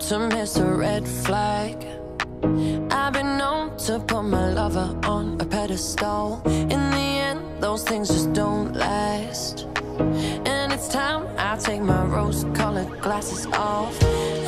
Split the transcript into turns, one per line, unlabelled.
to miss a red flag. I've been known to put my lover on a pedestal. In the end, those things just don't last. And it's time I take my rose colored glasses off.